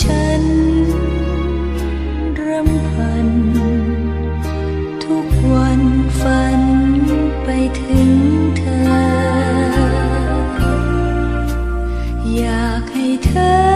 ฉันรำพัน ทุกวันฝันไปถึงเธอ อยากให้เธอ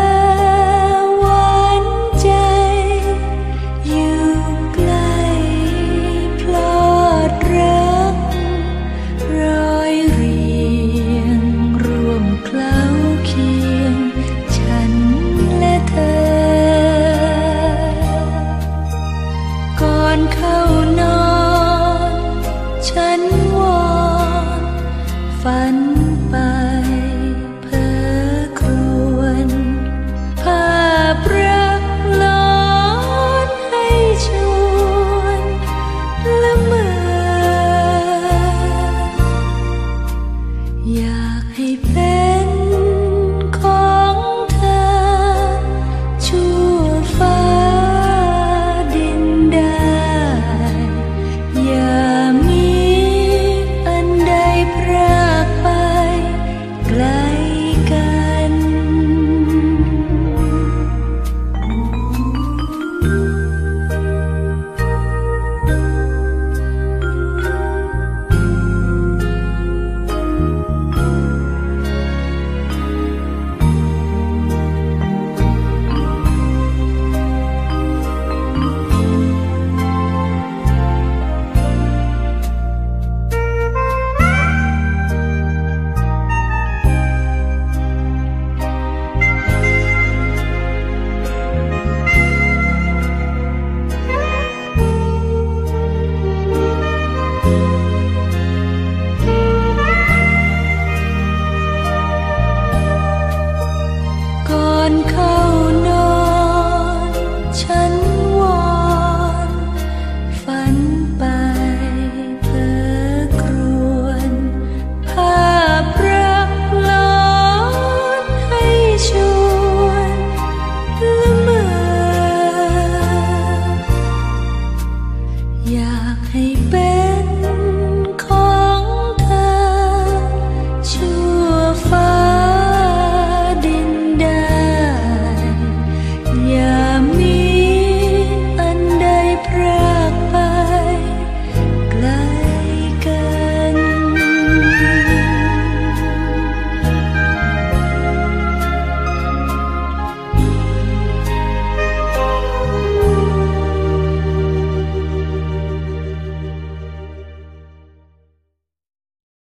ากให้เพล con